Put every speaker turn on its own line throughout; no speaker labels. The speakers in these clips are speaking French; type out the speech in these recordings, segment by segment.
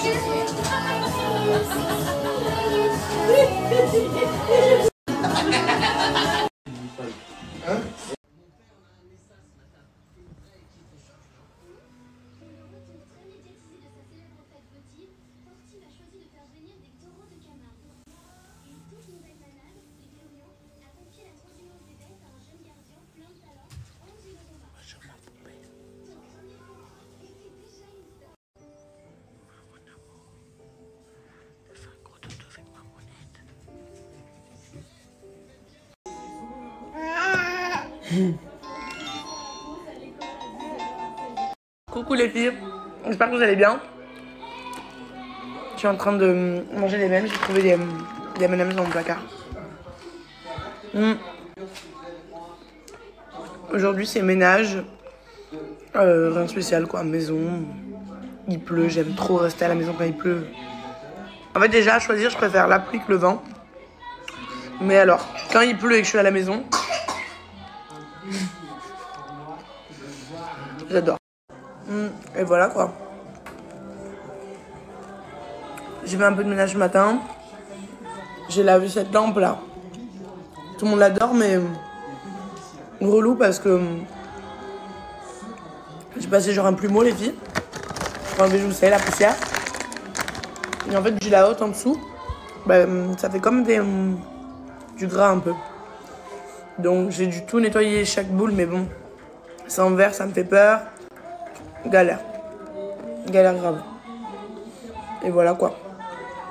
Thank you. Coucou les filles, j'espère que vous allez bien. Je suis en train de manger les mêmes, j'ai trouvé des, des dans mon placard. Mm. Aujourd'hui c'est ménage, euh, rien de spécial quoi, maison. Il pleut, j'aime trop rester à la maison quand il pleut. En fait déjà à choisir je préfère la que le vent. Mais alors, quand il pleut et que je suis à la maison, j'adore. Mm, Et voilà quoi. J'ai fait un peu de ménage ce matin. J'ai lavé cette lampe là. Tout le monde l'adore, mais euh, relou parce que euh, j'ai passé genre un plumeau, les filles, pour enlever, je vous sais, la poussière. Et en fait, j'ai la haute en dessous. Bah, ça fait comme des, du gras un peu. Donc, j'ai dû tout nettoyer chaque boule, mais bon, c'est en verre, ça me fait peur. Galère. Galère grave. Et voilà quoi.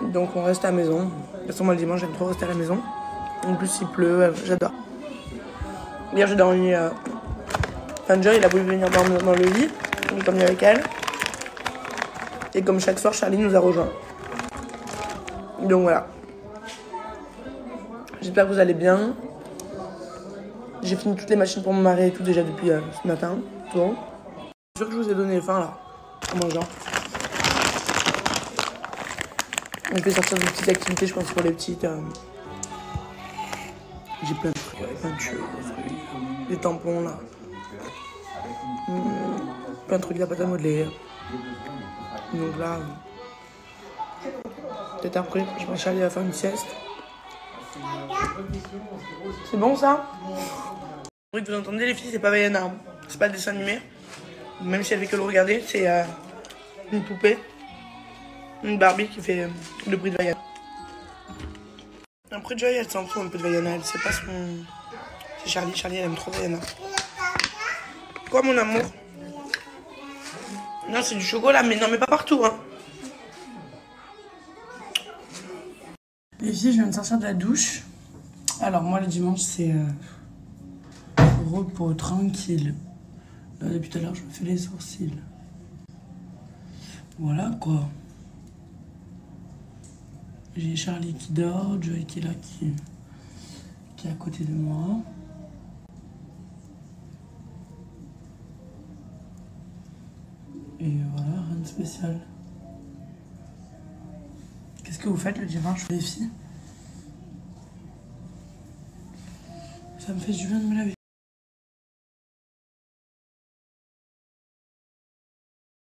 Donc on reste à la maison. De toute façon, moi le dimanche, j'aime trop rester à la maison. En plus, il pleut, euh, j'adore. Hier, j'ai dormi. Euh... Enfin, Joy, il a voulu venir dormir dans le lit. J'ai dormi avec elle. Et comme chaque soir, Charlie nous a rejoints. Donc voilà. J'espère que vous allez bien. J'ai fini toutes les machines pour me marrer et tout déjà depuis euh, ce matin. Tout. Je suis sûr que je vous ai donné faim là, en mangeant. On peut sortir des petites activités, je pense, pour les petites. euh. J'ai plein de trucs, plein de choses, des tampons là. Hmm, plein de trucs, la pâte à modeler. Donc là, euh, peut-être après, je pense que va faire une sieste. C'est bon ça Oui, vous entendez les filles, c'est pas Vaiana. hein. C'est pas le dessin animé. Même si elle fait que le regarder, c'est euh, une poupée. Une Barbie qui fait euh, le bruit de Vaiana. Après Joy, elle s'en fout un peu de Vaiana. Elle sait pas son. C'est Charlie. Charlie, elle aime trop Vaiana. Quoi, mon amour? Non, c'est du chocolat, mais non, mais pas partout. Hein. Les filles, je viens de sortir de la douche. Alors, moi, le dimanche, c'est euh, repos tranquille. Là, depuis tout à l'heure, je me fais les sourcils. Voilà quoi. J'ai Charlie qui dort, Joey qui est là, qui, qui est à côté de moi. Et voilà, rien de spécial. Qu'est-ce que vous faites le dimanche, les filles? Ça me fait du bien de me laver.